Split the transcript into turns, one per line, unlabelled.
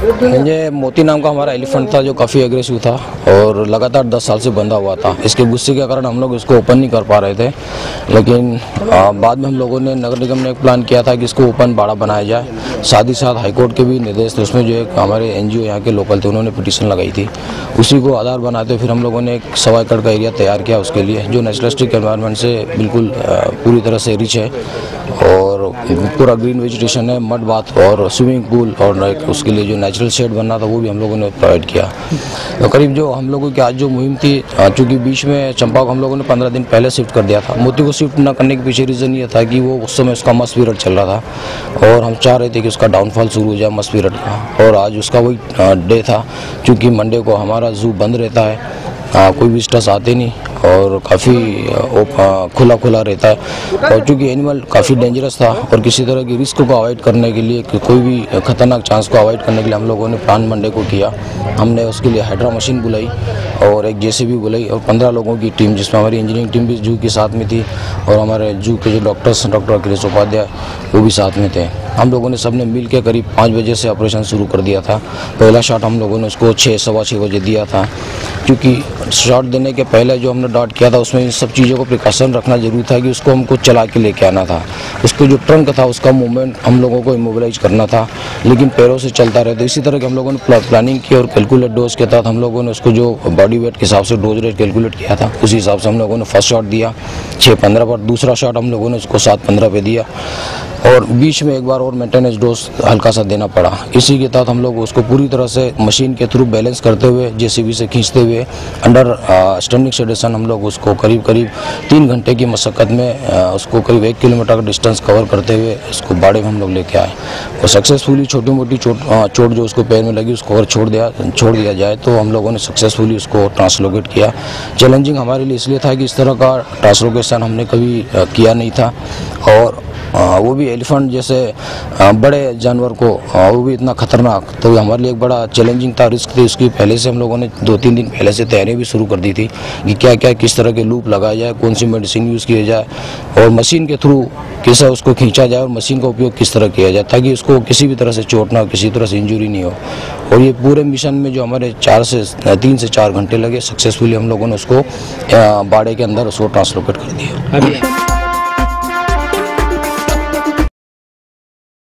ये मोती नाम का हमारा एलिफेंट था जो काफ़ी एग्रेसिव था और लगातार 10 साल से बंधा हुआ था। इसके गुस्से के कारण हम लोग इसको ओपन नहीं कर पा रहे थे। लेकिन आ, बाद में हम लोगों ने नगर निगम ने एक प्लान किया था कि इसको ओपन बाड़ा बनाया जाए। साथ ही साथ हाईकोर्ट के भी निर्देश थे। उसमें जो एक हमारे एन जी यहाँ के लोकल थे, उन्होंने पिटीशन लगाई थी। उसी को आधार बनाते फिर हम लोगों ने एक सवा एकड़ का एरिया तैयार किया उसके लिए, जो नेचुरलिस्टिक एनवायरनमेंट से बिल्कुल पूरी तरह से रिच है। और पूरा ग्रीन वेजिटेशन है मड बाथ और स्विमिंग पूल और उसके लिए जो नेचुरल शेड बनना था, वो भी हम लोगों ने प्रोवाइड किया। तो करीब जो हम लोगों की आज जो मुहिम थी चूँकि बीच में चंपा को हम लोगों ने पंद्रह दिन पहले शिफ्ट कर दिया था। मोती को शिफ्ट न करने के पीछे रीज़न ये था कि वो उस समय उसका मस्त पीरियड चल रहा था। और हम चाह रहे थे कि उसका डाउनफॉल शुरू हो जाए मस्पिरट का और आज उसका वही डे था। क्योंकि मंडे को हमारा जू बंद रहता है आ, कोई विजिटर्स आते नहीं और काफ़ी खुला खुला रहता है। और चूँकि एनिमल काफ़ी डेंजरस था और किसी तरह की रिस्क को अवॉइड करने के लिए कोई भी खतरनाक चांस को अवॉइड करने के लिए हम लोगों ने प्लान मंडे को किया। हमने उसके लिए हाइड्रा मशीन बुलाई और एक जेसीबी बुलाई और पंद्रह लोगों की टीम जिसमें हमारी इंजीनियरिंग टीम भी जू के साथ में थी और हमारे जू के जो डॉक्टर्स डॉक्टर अखिलेश उपाध्याय वो भी साथ में थे। हम लोगों ने सबने मिल के करीब पाँच बजे से ऑपरेशन शुरू कर दिया था। पहला शॉट हम लोगों ने उसको छः सवा छः बजे दिया था। क्योंकि शॉट देने के पहले जो हमने डॉट किया था, उसमें इन सब चीज़ों को प्रिकॉशन रखना ज़रूरी था कि उसको हमको चला के लेके आना था। उसको जो ट्रंक था, उसका मूवमेंट हम लोगों को इमोबिलाइज करना था, लेकिन पैरों से चलता रहे। तो इसी तरह के हम लोगों ने प्लानिंग की और कैलकुलेट डोज के तहत हम लोगों ने उसको जो बॉडी वेट के हिसाब से डोज रेट कैलकुलेट किया था, उसी हिसाब से हम लोगों ने फ़र्स्ट शॉट दिया छः पंद्रह पर। दूसरा शॉट हम लोगों ने उसको सात पंद्रह पे दिया। और बीच में एक बार और मेंटेनेंस डोज हल्का सा देना पड़ा। इसी के तहत हम लोग उसको पूरी तरह से मशीन के थ्रू बैलेंस करते हुए जेसीबी से खींचते हुए अंडर स्टैंडिंग सेडेशन हम लोग उसको करीब करीब तीन घंटे की मशक्क़त में आ, उसको करीब एक किलोमीटर का डिस्टेंस कवर करते हुए उसको बाड़े में हम लोग लेके आए। और सक्सेसफुली छोटी मोटी चोट चोट जो उसको पैर में लगी उसको अगर छोड़ दिया छोड़ दिया जाए तो हम लोगों ने सक्सेसफुली उसको ट्रांसलोकेट किया। चैलेंजिंग हमारे लिए इसलिए था कि इस तरह का ट्रांसलोकेशन हमने कभी किया नहीं था। और वो भी एलिफेंट जैसे बड़े जानवर को वो भी इतना खतरनाक। तो हमारे लिए एक बड़ा चैलेंजिंग था, रिस्क थी उसकी। पहले से हम लोगों ने दो तीन दिन पहले से तैयारी भी शुरू कर दी थी कि क्या क्या किस तरह के लूप लगाया जाए कौन सी मेडिसिन यूज़ किया जाए, और मशीन के थ्रू कैसे उसको खींचा जाए और मशीन का उपयोग किस तरह किया जाए, ताकि उसको किसी भी तरह से चोट ना हो, किसी तरह से इंजरी नहीं हो। और ये पूरे मिशन में जो हमारे चार से, तीन से चार घंटे लगे, सक्सेसफुली हम लोगों ने उसको बाड़े के अंदर उसको ट्रांसलोकेट कर दिया।